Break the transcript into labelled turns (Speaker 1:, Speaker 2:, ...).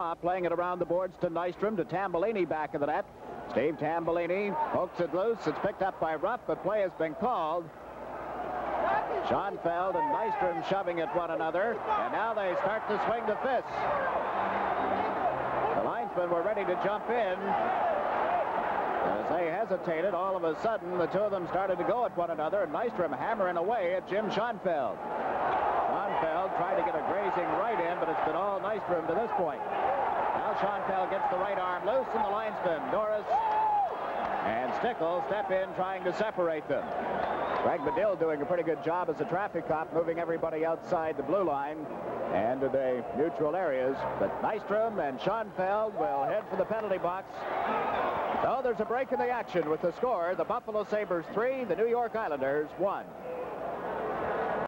Speaker 1: Uh, playing it around the boards to Nystrom, to Tambellini back of the net. Steve Tambellini pokes it loose. It's picked up by Ruff, but play has been called. Schoenfeld and Nystrom shoving at one another, and now they start to swing the fists. The linesmen were ready to jump in. As they hesitated, all of a sudden, the two of them started to go at one another, and Nystrom hammering away at Jim Schoenfeld. Schoenfeld tried to get a grazing right in, but it's been all Nystrom to this point. Now Schoenfeld gets the right arm loose, and the linesman, Norris and Stickle, step in trying to separate them. Greg Madill doing a pretty good job as a traffic cop, moving everybody outside the blue line and to the neutral areas. But Nystrom and Schoenfeld will head for the penalty box. So there's a break in the action with the score. The Buffalo Sabres 3, the New York Islanders 1.